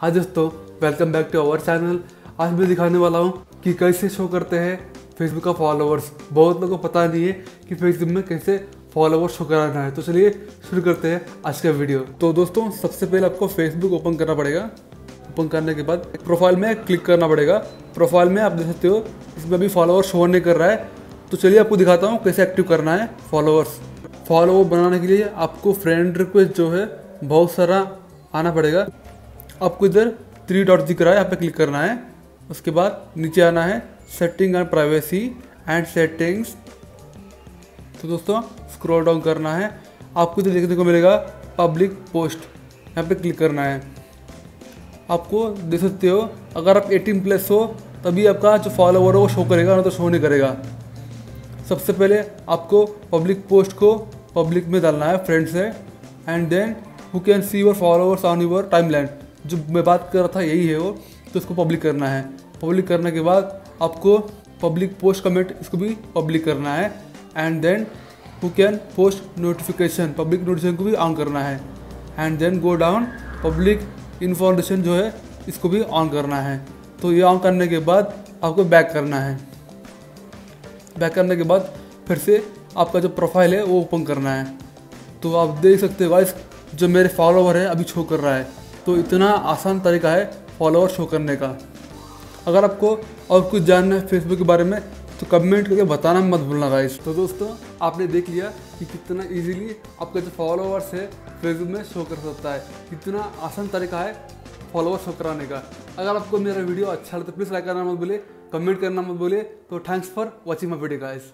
हाँ दोस्तों welcome back to our channel आज मैं दिखाने वाला हूँ कि कैसे शो करते हैं फेसबुक का फॉलोअर्स बहुत लोगों को पता नहीं है कि फेसबुक में कैसे फॉलोअर्स शो कराना है। तो चलिए शुरू करते हैं आज का वीडियो तो दोस्तों, सबसे पहले आपको फेसबुक ओपन करना पड़ेगा। ओपन करने के बाद प्रोफ़ाइल में क्लिक करना पड़ेगा। प्रोफ़ाइल में आप देख सकते हो, इसमें अभी फॉलोअर शो नहीं कर रहा है। तो चलिए आपको दिखाता हूँ कैसे एक्टिव करना है फॉलोअर्स फॉलोअर बनाने के लिए आपको फ्रेंड रिक्वेस्ट जो है, बहुत सारा आना पड़ेगा। आपको इधर थ्री डॉट दिख रहा है, यहाँ पे क्लिक करना है। उसके बाद नीचे आना है setting and privacy and settings तो दोस्तों स्क्रॉल डाउन करना है। आपको इधर देखने को मिलेगा पब्लिक पोस्ट यहाँ पे क्लिक करना है। आपको देख सकते हो, अगर आप 18 प्लस हो, तभी आपका जो फॉलोवर है वो शो करेगा ना तो शो नहीं करेगा। सबसे पहले आपको पब्लिक पोस्ट को पब्लिक में डालना है फ्रेंड से। And then who can see your followers on your time जो मैं बात कर रहा था, यही है वो तो इसको पब्लिक करना है। पब्लिक करने के बाद आपको पब्लिक पोस्ट कमेंट इसको भी पब्लिक करना है। And then who can post notification public notification को भी ऑन करना है। And then go down public information जो है, इसको भी ऑन करना है। तो ये ऑन करने के बाद आपको बैक करना है। बैक करने के बाद फिर से आपका जो प्रोफ़ाइल है, वो ओपन करना है। तो आप देख सकते हो गाइस जो मेरे फॉलोवर है, अभी शो कर रहा है। तो इतना आसान तरीका है फॉलोअर शो करने का। अगर आपको और कुछ जानना है फेसबुक के बारे में तो कमेंट करके बताना मत भूलना गाइस तो दोस्तों, आपने देख लिया कि कितना इजीली आपका जो फॉलोअर्स है फेसबुक में शो कर सकता है। कितना आसान तरीका है फॉलोवर शो कराने का। अगर आपको मेरा वीडियो अच्छा लगे तो प्लीज़ लाइक करना मत बोले कमेंट करना मत बोले तो thanks for watching my video guys